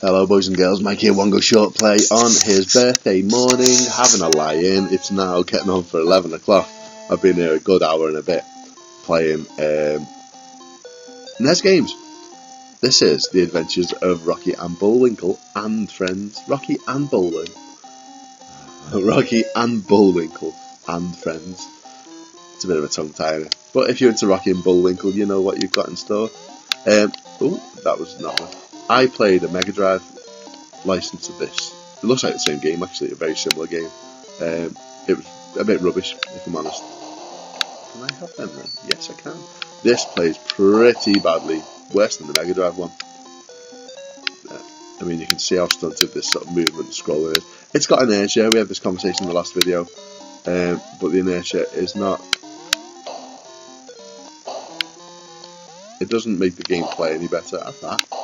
Hello, boys and girls. Mike here, one go short play on his birthday morning, having a lie in. It's now getting on for 11 o'clock. I've been here a good hour and a bit playing um, NES games. This is the adventures of Rocky and Bullwinkle and friends. Rocky and Bullwinkle. Rocky and Bullwinkle and friends. It's a bit of a tongue tire. But if you're into Rocky and Bullwinkle, you know what you've got in store. Um, oh, that was not. I played a Mega Drive license of this. It looks like the same game, actually, a very similar game. Um, it was a bit rubbish, if I'm honest. Can I have them then? Yes, I can. This plays pretty badly, worse than the Mega Drive one. Uh, I mean, you can see how stunted this sort of movement scrolling is. It's got inertia, we had this conversation in the last video, um, but the inertia is not. It doesn't make the game play any better at that.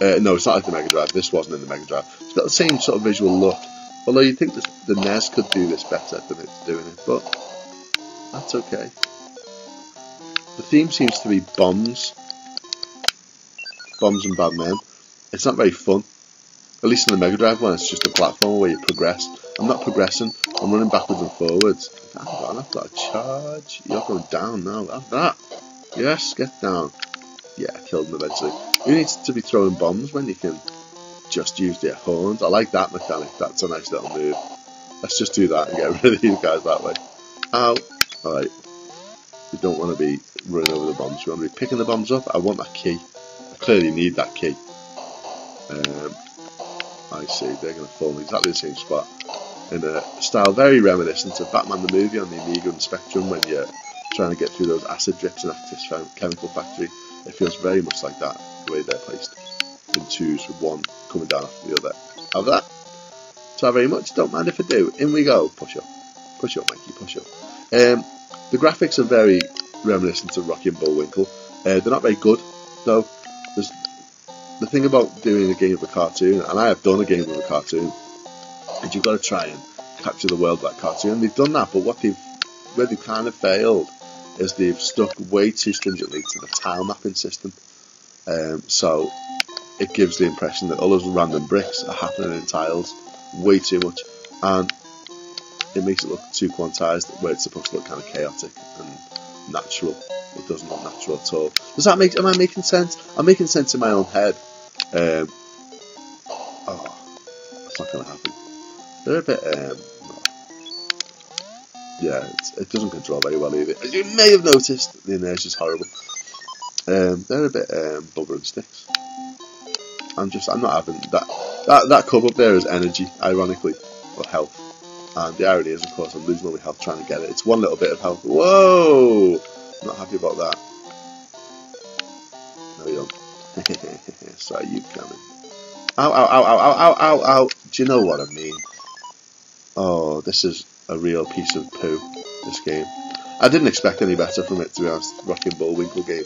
Uh, no, it's not like the Mega Drive. This wasn't in the Mega Drive. It's got the same sort of visual look. Although you'd think the NES could do this better than it's doing it, but that's okay. The theme seems to be bombs. Bombs and bad men. It's not very fun. At least in the Mega Drive one, it's just a platform where you progress. I'm not progressing. I'm running backwards and forwards. On, I've got a charge. You're going down now. Have that. Yes, get down. Yeah, killed him eventually. Who needs to be throwing bombs when you can just use their horns? I like that mechanic. That's a nice little move. Let's just do that and get rid of these guys that way. Ow. Alright. We don't want to be running over the bombs. We want to be picking the bombs up. I want that key. I clearly need that key. Um, I see. They're going to fall in exactly the same spot. In a style very reminiscent of Batman the movie on the Amiga and Spectrum when you're trying to get through those acid drips in Axis Chemical Factory. It feels very much like that, the way they're placed in twos with one coming down after the other. Have that. So very much, don't mind if I do. In we go. Push up. Push up, Mikey, push up. Um, the graphics are very reminiscent of Rocky and Bullwinkle. Uh, they're not very good, though. There's the thing about doing a game of a cartoon, and I have done a game of a cartoon, is you've got to try and capture the world of that cartoon. And they've done that, but what they've where they've kind of failed is they've stuck way too stringently to the tile mapping system. Um, so it gives the impression that all those random bricks are happening in tiles way too much, and it makes it look too quantized where it's supposed to look kind of chaotic and natural. It doesn't look natural at all. Does that make? Am I making sense? I'm making sense in my own head. Um, oh, that's not going to happen. They're a bit. Um, yeah, it doesn't control very well either. As you may have noticed, the inertia is horrible. Um, they're a bit um, and sticks. I'm just, I'm not having that. That that cup up there is energy, ironically, or health. And the irony is, of course, I'm losing all my health trying to get it. It's one little bit of health. Whoa! Not happy about that. No, you don't. Sorry, you coming. Ow, ow, ow, ow, ow, ow, ow, ow. Do you know what I mean? Oh, this is a real piece of poo, this game. I didn't expect any better from it, to be honest. Rocky and Bullwinkle game.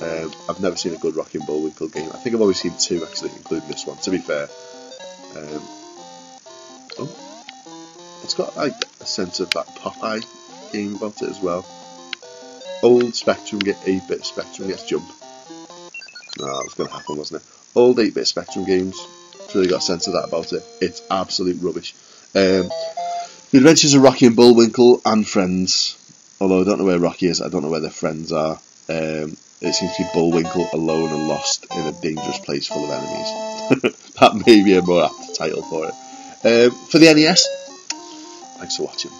Um, I've never seen a good Rocky and Bullwinkle game. I think I've only seen two, actually, including this one, to be fair. Um, oh, it's got like a sense of that Popeye game about it as well. Old Spectrum get 8-bit Spectrum gets jump. No, that was going to happen, wasn't it? Old 8-bit Spectrum games. It's really got a sense of that about it. It's absolute rubbish. Um, the Adventures of Rocky and Bullwinkle and Friends. Although I don't know where Rocky is, I don't know where their friends are. Um, it seems to be Bullwinkle alone and lost in a dangerous place full of enemies. that may be a more apt title for it. Um, for the NES, thanks for watching.